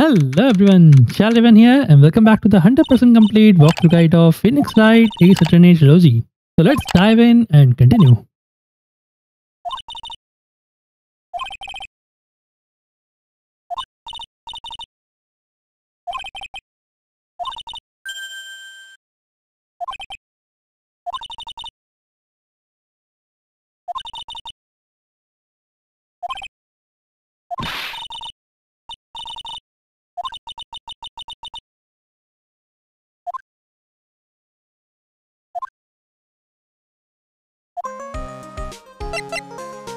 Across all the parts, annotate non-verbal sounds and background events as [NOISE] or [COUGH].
Hello everyone, ShailRaveN here and welcome back to the 100% complete walkthrough guide of Phoenix Wright Ace Attorney Trilogy. So let's dive in and continue.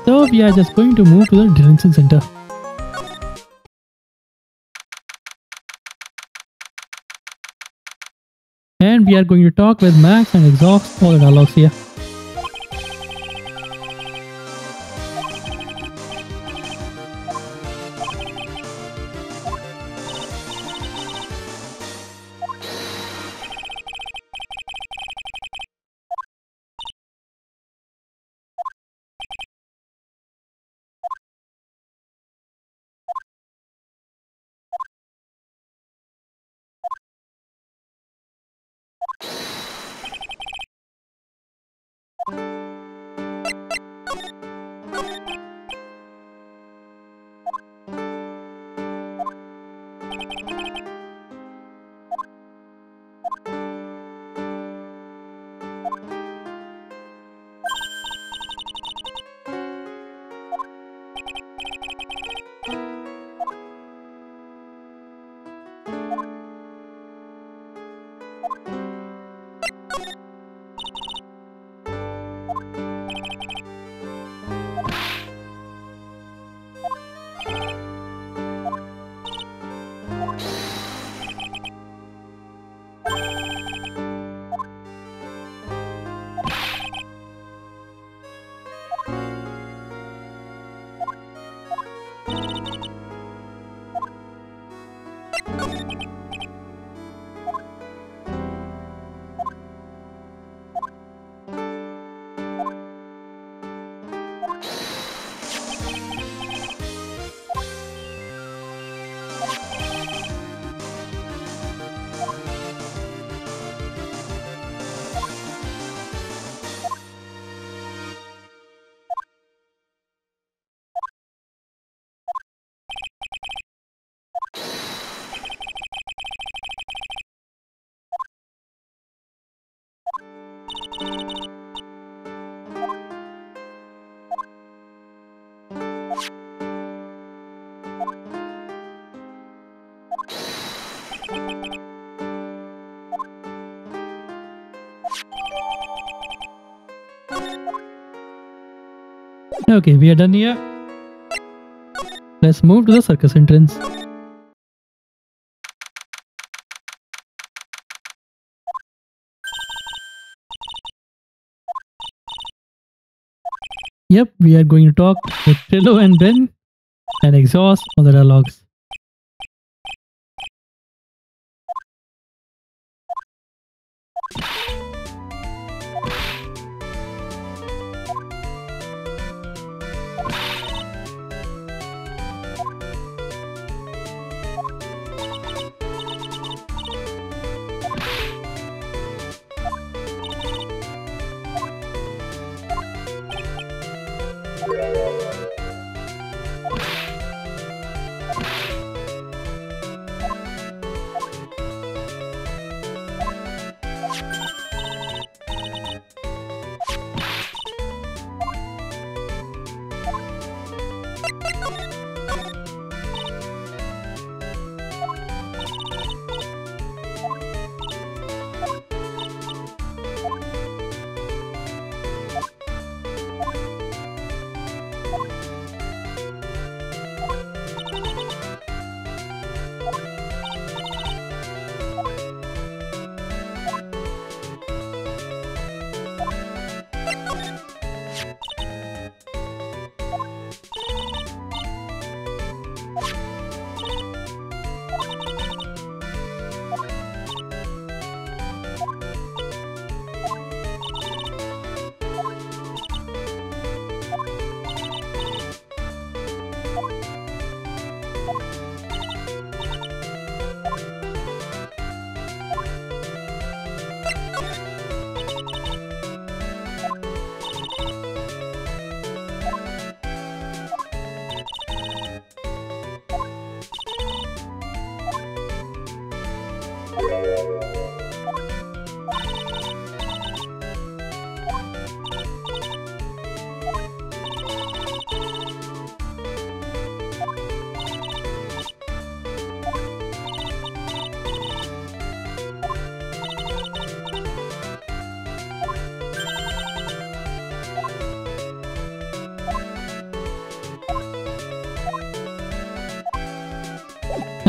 So we are just going to move to the detention center. And we are going to talk with Max and exhaust all the dialogues here. you Okay, we are done here. Let's move to the circus entrance. Yep, we are going to talk with Trilo and Ben and exhaust all the dialogues.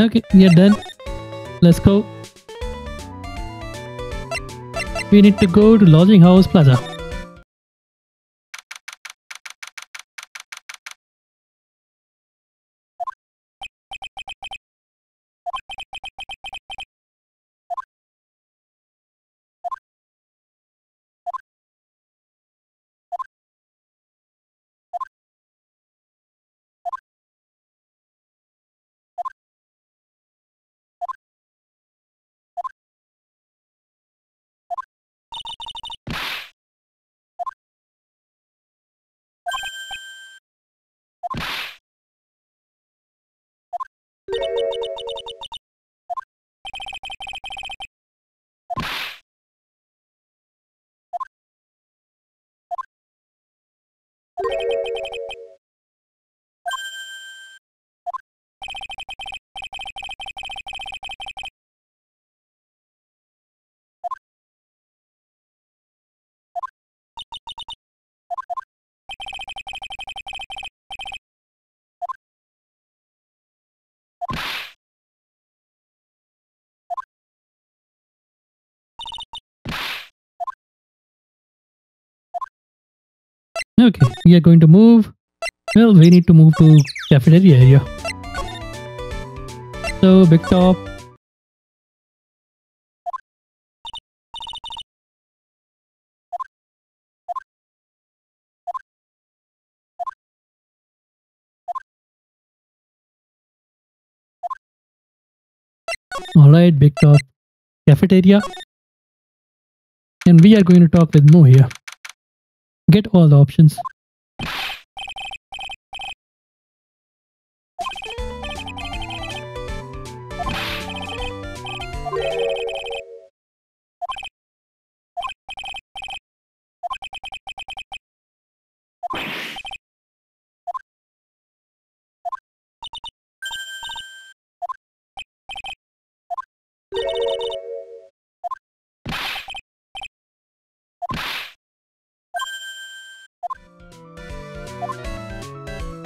Okay, we are done. Let's go. We need to go to Lodging House Plaza. you Okay, we are going to move. Well, we need to move to cafeteria area. So, big top. Alright, big top. Cafeteria. And we are going to talk with Moe here. Get all the options.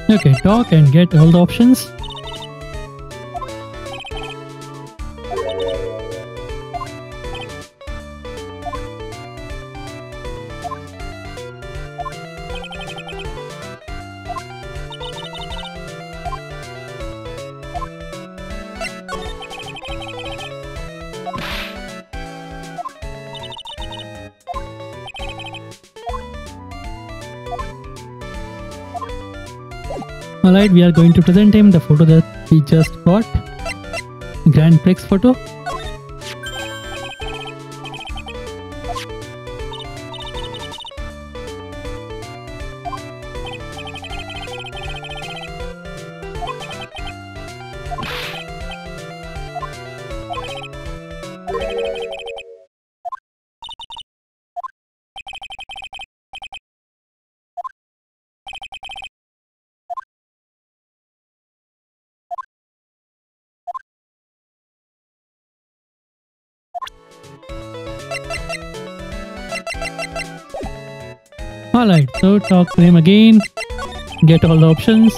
Okay, talk and get all the options. Alright, we are going to present him the photo that we just got. Grand Prix photo. So talk to him again. Get all the options.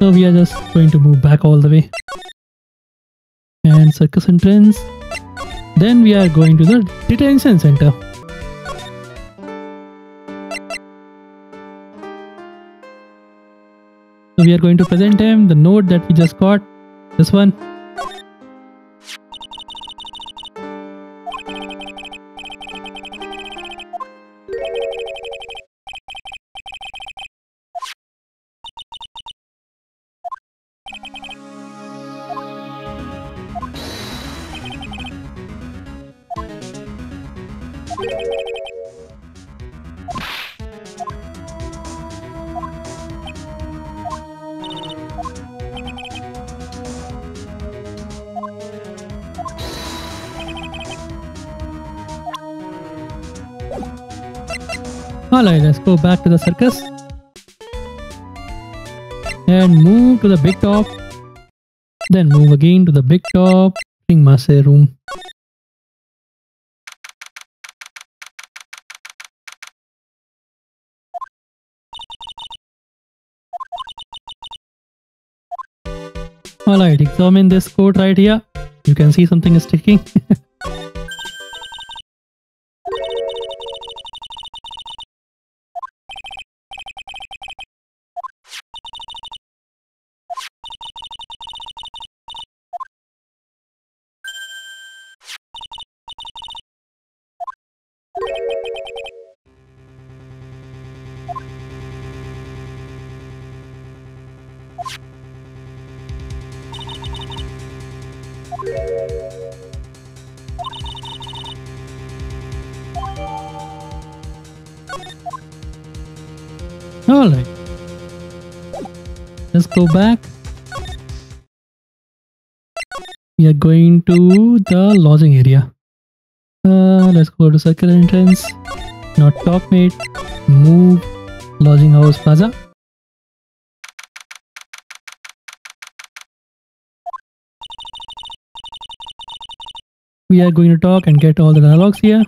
So we are just going to move back all the way. And circus entrance. Then we are going to the detention center. So we are going to present him the note that we just got. This one. Alright, let's go back to the circus. And move to the big top. Then move again to the big top. Ringmaster room. Alright, examine this code right here. You can see something is sticking. [LAUGHS] go back. We are going to the lodging area. Uh, let's go to circle entrance. Not top mate. Move. Lodging house plaza. We are going to talk and get all the dialogues here.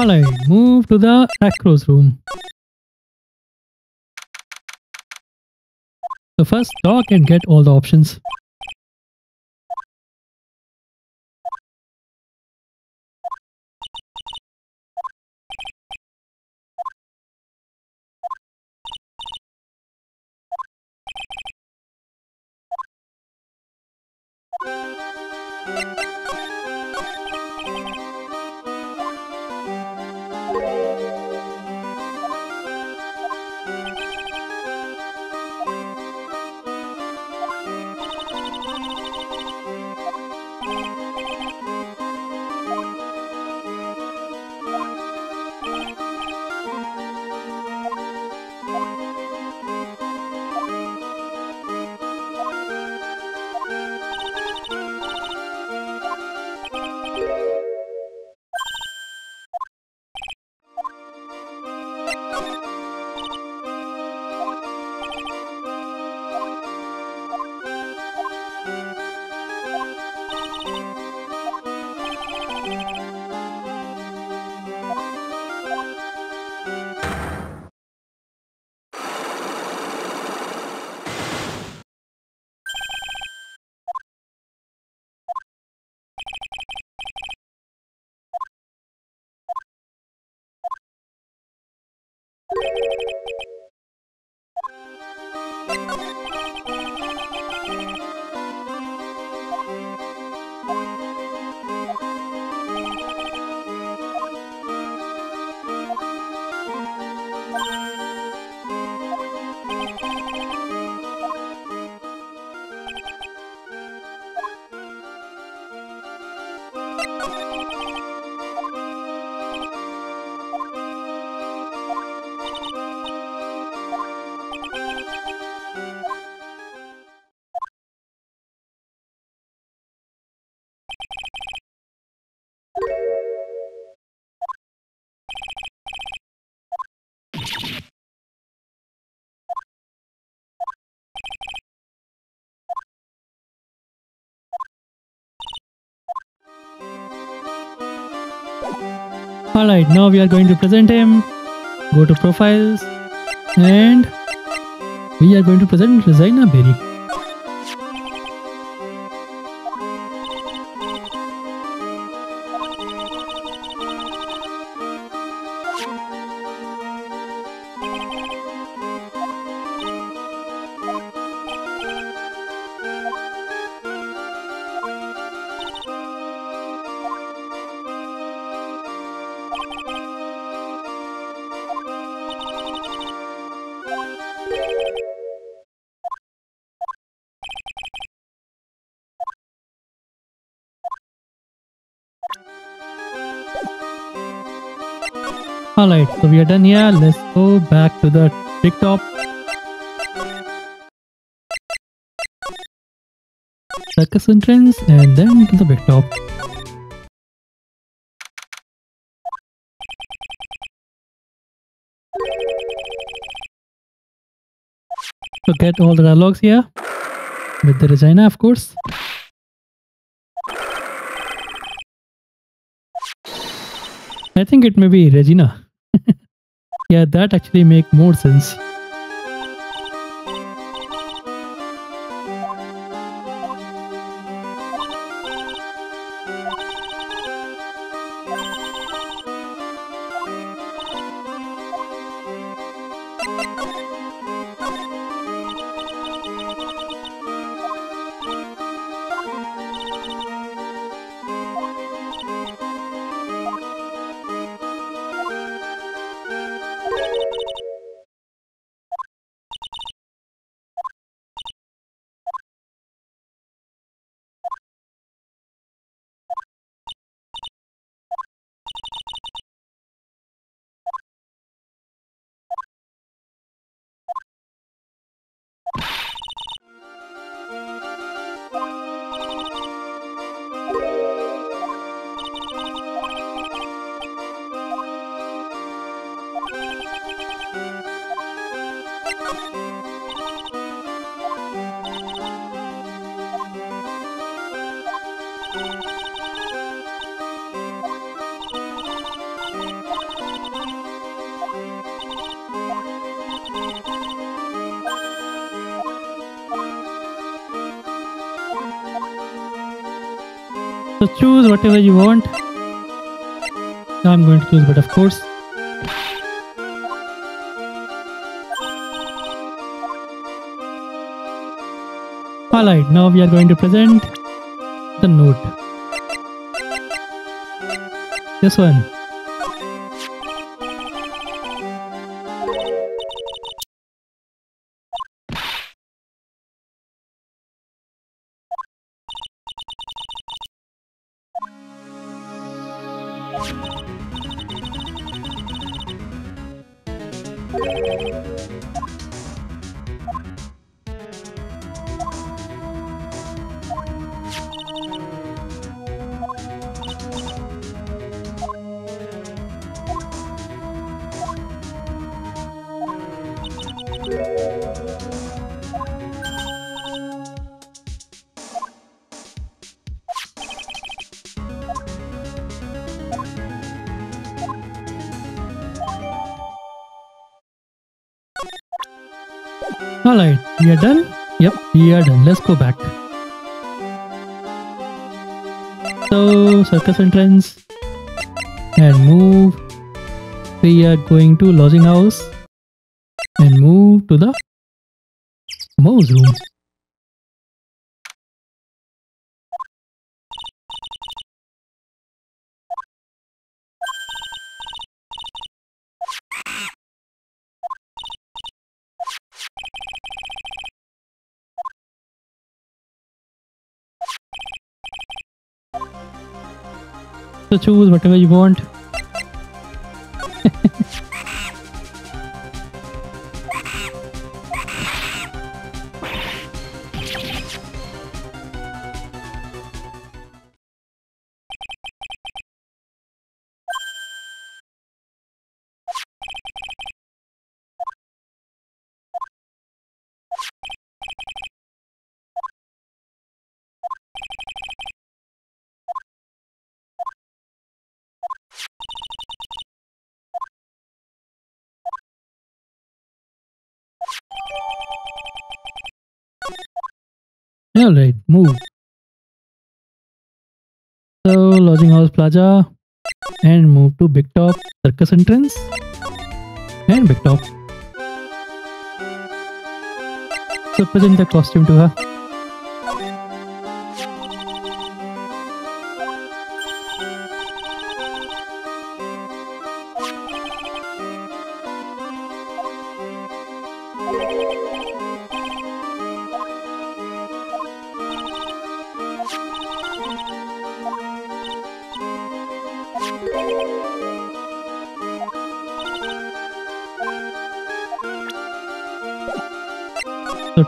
Alright, move to the Acro's room. So first talk and get all the options. Alright, now we are going to present him. Go to profiles and we are going to present Resigna Berry. Alright, so we are done here. Let's go back to the big top. Circus entrance and then to the big top. So get all the dialogues here with the Regina of course. I think it may be Regina. Yeah, that actually make more sense. So choose whatever you want. I'm going to choose but of course. Alright, now we are going to present the note. This one. Alright, we are done? Yep, we are done. Let's go back. So, circus entrance and move. We are going to lodging house and move to the Moe's room. So choose whatever you want. Alright, move. So lodging house plaza and move to big top circus entrance and big top. So present the costume to her.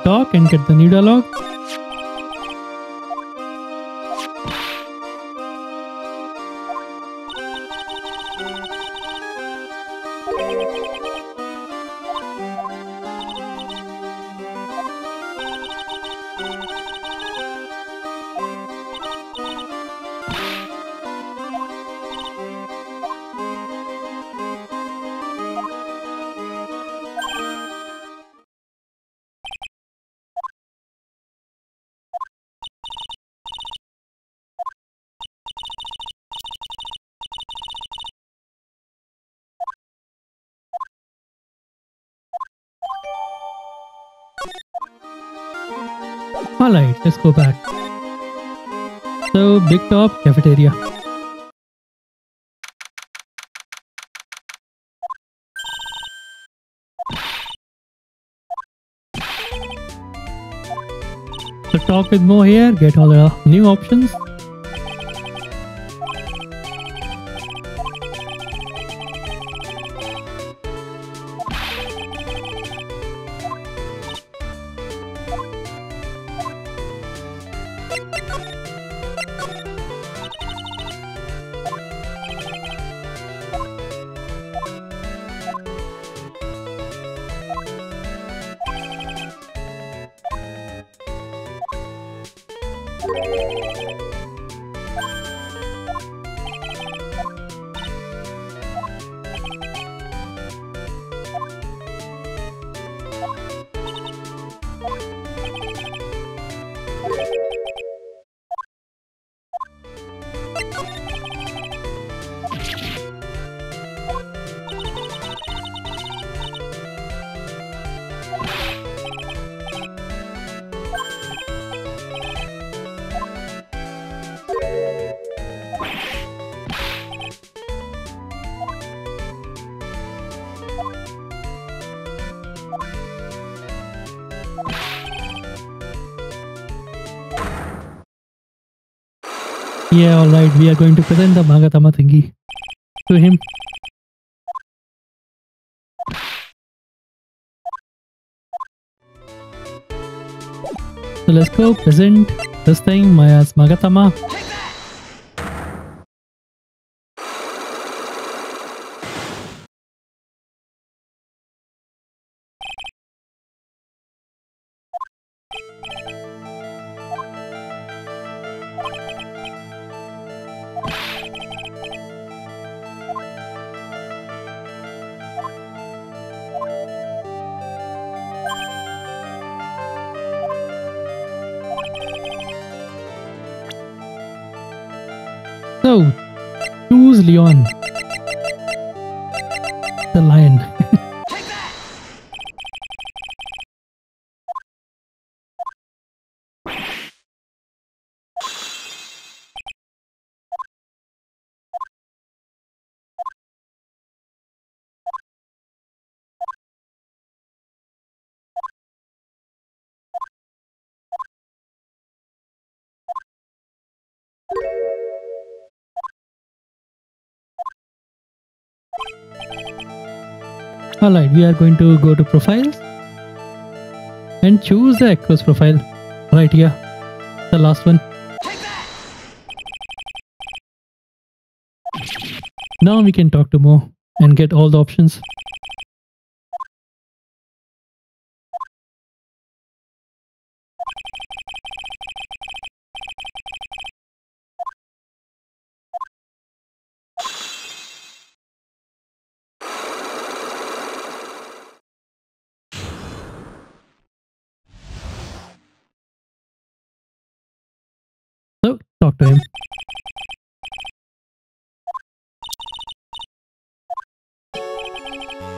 Talk and get the new dialogue. Go back. So big top cafeteria. So talk with Moe here, get all the new options. Yeah, alright, we are going to present the Magatama thingy to him. So let's go present this thing, Maya's Magatama. Alright, we are going to go to profiles and choose the Acro's profile right here, the last one. Now we can talk to Moe and get all the options. you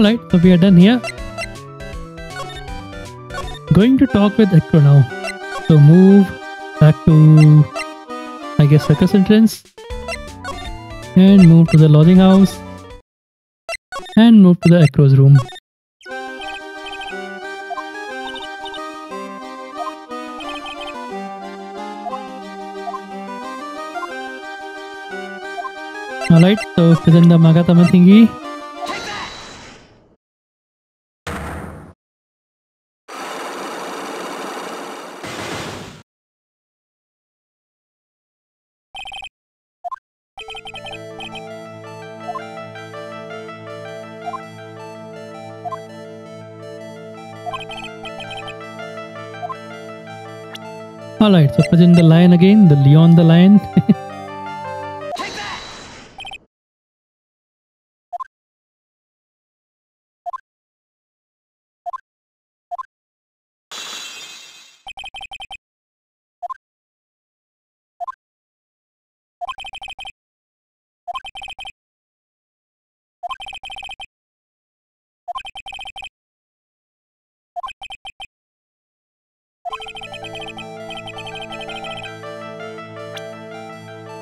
Alright, so we are done here. Going to talk with Acro now. So move back to, I guess, circus entrance. And move to the lodging house. And move to the Acro's room. Alright, so present the Magatama thingy. Alright, so present the lion again, the Leon the lion. [LAUGHS]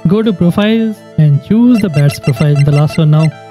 Go to profiles and choose the bats profile, the last one now.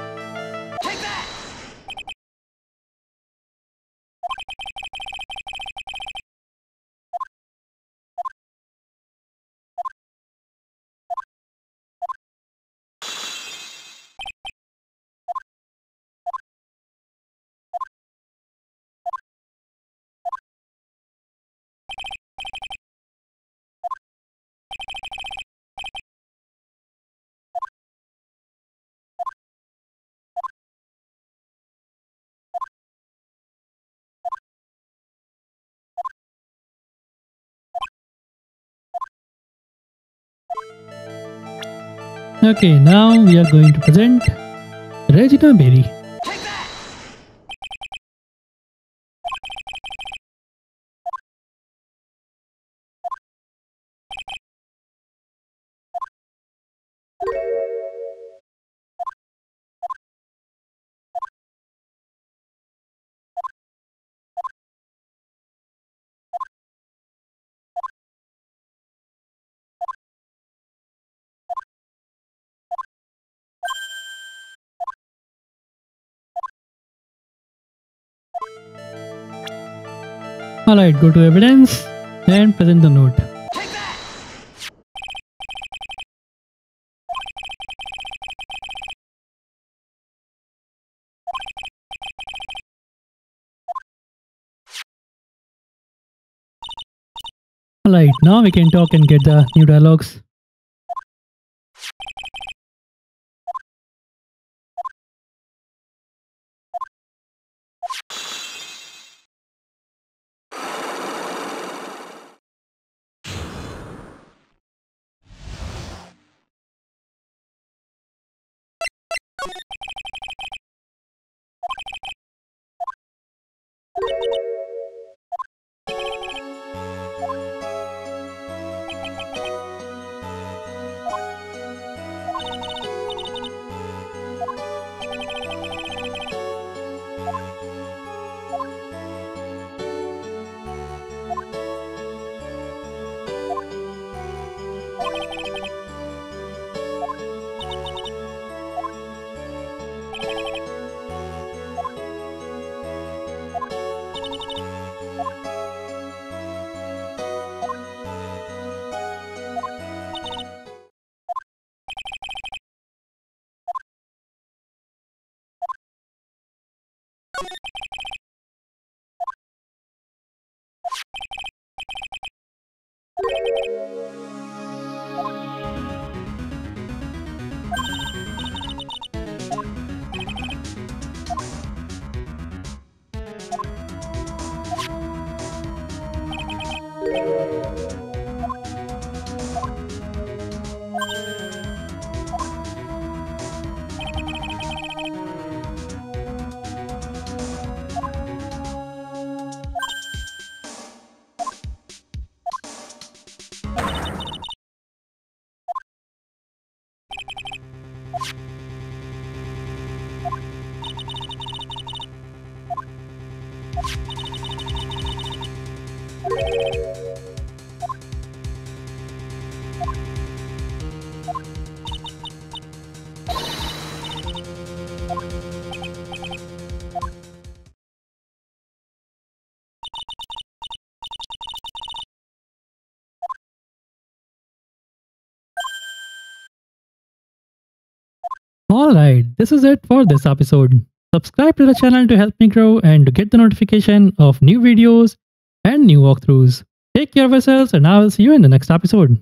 Okay, now we are going to present Regina Berry. Alright, go to evidence and present the note. Alright, now we can talk and get the new dialogues. Alright, this is it for this episode. Subscribe to the channel to help me grow and to get the notification of new videos and new walkthroughs. Take care of yourselves and I will see you in the next episode.